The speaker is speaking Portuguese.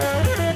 Música